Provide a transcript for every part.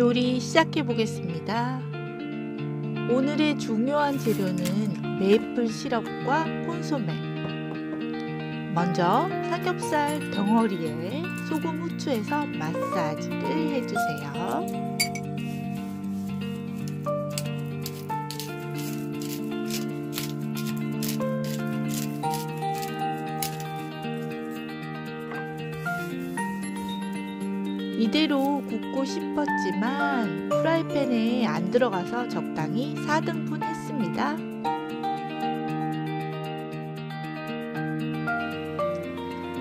요리 시작해 보겠습니다. 오늘의 중요한 재료는 메이플 시럽과 콘소메. 먼저 삼겹살 덩어리에 소금 후추해서 마사지를 해주세요. 이대로 굽고 싶었지만 프라이팬에 안 들어가서 적당히 4등분 했습니다.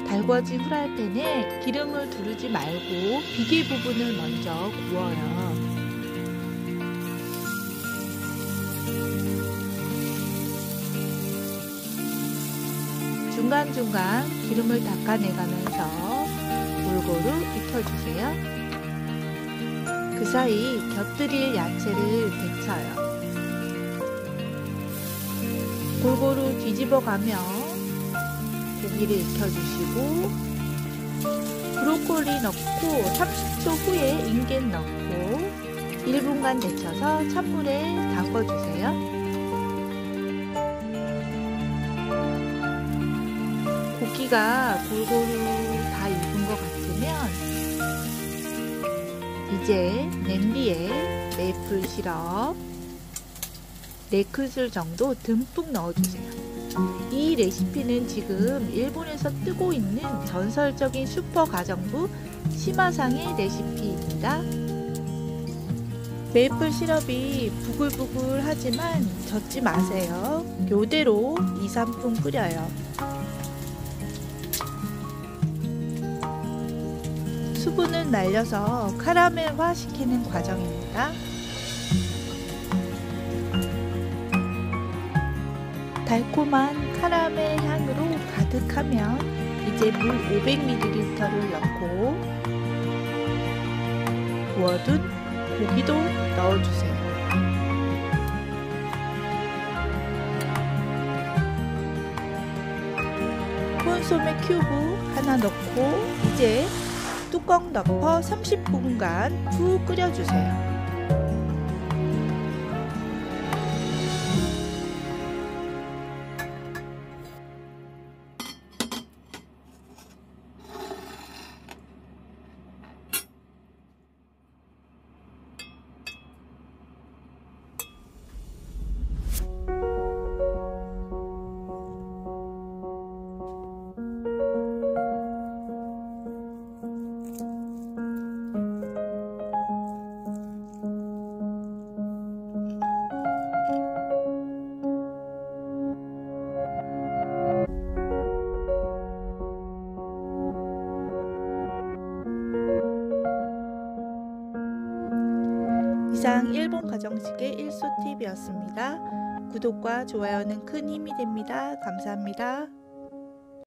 달궈진 프라이팬에 기름을 두르지 말고 비계 부분을 먼저 구워요. 중간중간 기름을 닦아내가면서 골고루 익혀주세요. 그 사이 곁들일 야채를 데쳐요. 골고루 뒤집어가며 고기를 익혀주시고 브로콜리 넣고 30초 후에 인겐 넣고 1분간 데쳐서 찬물에 담궈주세요. 고기가 골고루 이제 냄비에 메이플 시럽 4큰술 정도 듬뿍 넣어주세요. 이 레시피는 지금 일본에서 뜨고 있는 전설적인 슈퍼 가정부 시마상의 레시피입니다. 메이플 시럽이 부글부글 하지만 젓지 마세요. 요대로 2, 3분 끓여요. 수분을 날려서 카라멜화 시키는 과정입니다. 달콤한 카라멜 향으로 가득하면 이제 물 500ml를 넣고 구워둔 고기도 넣어주세요. 콘소메 큐브 하나 넣고 이제 뚜껑 덮어 30분간 푹 끓여주세요. 이상 일본 가정식의 일소 팁이었습니다. 구독과 좋아요는 큰 힘이 됩니다. 감사합니다.